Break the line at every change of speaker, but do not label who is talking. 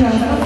Gracias.